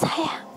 啥呀。